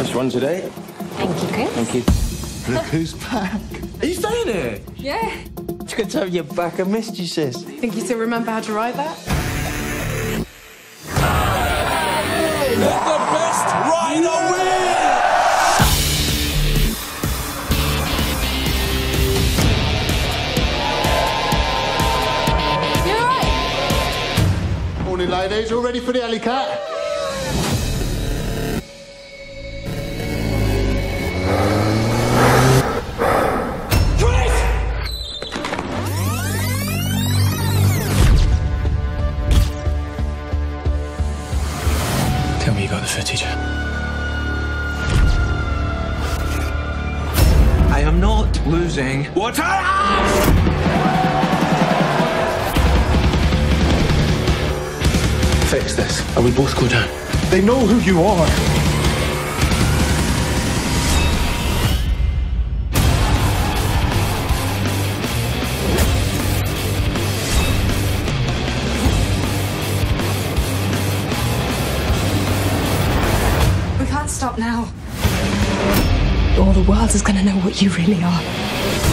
Just one today. Thank you, Chris. Thank you. Look who's back. Are you staying here? Yeah. It's good to have you back. I missed you, sis. Think you still remember how to ride that? The best rider wins! You're right. Morning, ladies. All ready for the alley cat? Tell me you got the footage. I am not losing. What I have! Fix this, and we both go down. They know who you are. Stop now. All the world is gonna know what you really are.